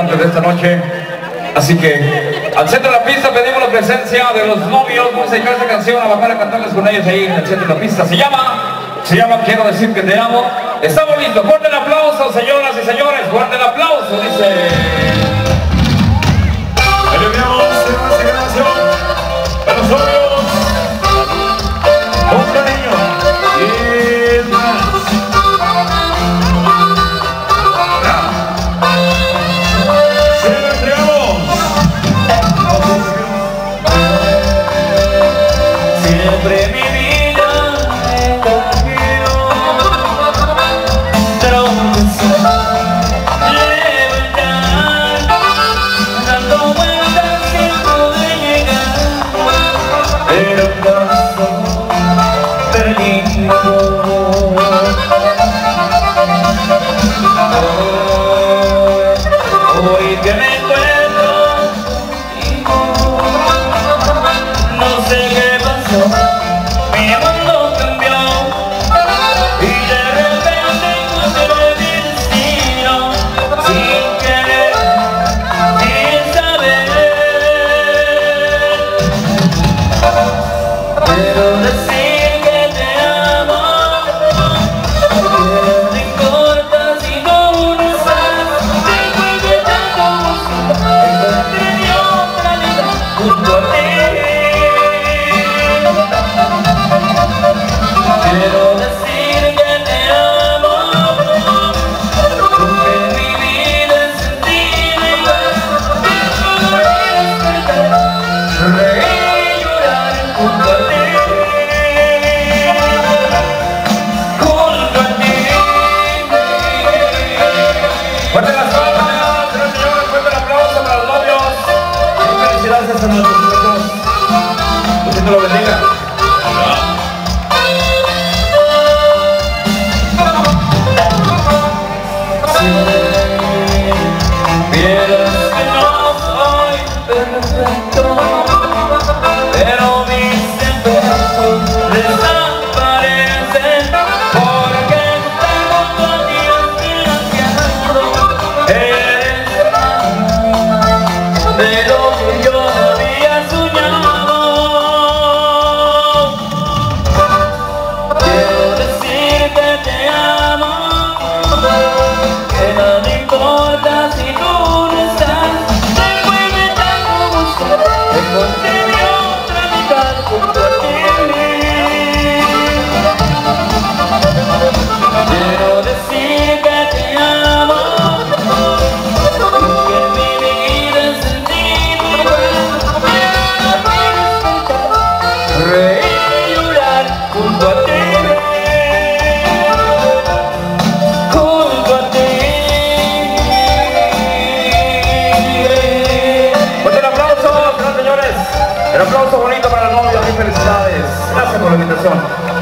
importante de esta noche. Así que al centro de la pista pedimos la presencia de los novios. Vamos a dedicar esta canción a bajar a cantarles con ellos ahí en el centro de la pista. Se llama, se llama Quiero decir que te amo. Estamos listos. Fuerte el aplauso, señoras Siempre mi vida me cogió. Tropezar, levantar Dando vueltas sin poder llegar. Pero pasó, perdido Hoy que me felicidades a nuestros hijos Que Dios lo bendiga Vieras El aplauso bonito para novia. Mil felicidades. Gracias por la invitación.